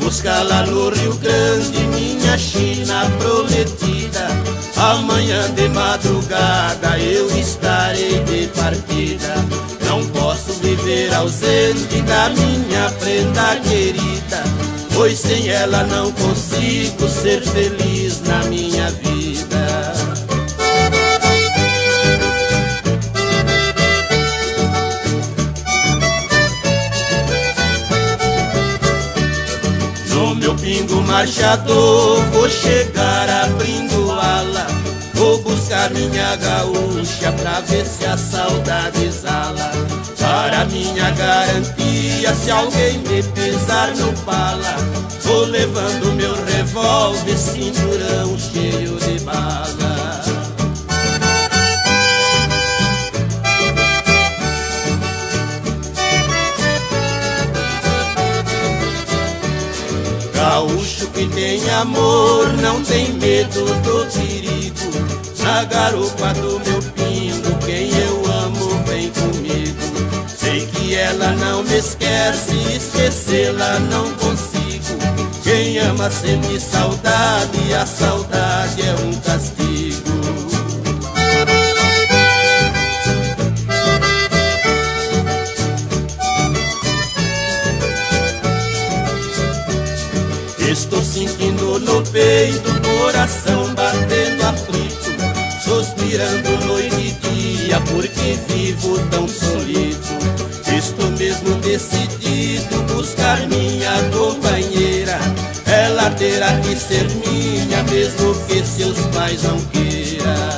Buscar lá no Rio Grande minha China prometida. Amanhã de madrugada eu estarei de partida. Não posso viver ausente da minha prenda querida, pois sem ela não consigo ser feliz na minha vida. Meu pingo marchador vou chegar abrindo ala. Vou buscar minha gaúcha pra ver se a saudade exala. Para minha garantia se alguém me pisar no bala Vou levando meu revólver, cinturão cheio de bala Gaúcho que tem amor não tem medo do perigo. Na garupa do meu pingo quem eu amo vem comigo. Sei que ela não me esquece, esquecê-la não consigo. Quem ama sente saudade a saudade é um castigo Estou sentindo no peito coração batendo aflito. Suspirando noite e dia porque vivo tão solito. Estou mesmo decidido buscar minha companheira. Ela terá que ser minha mesmo que seus pais não queiram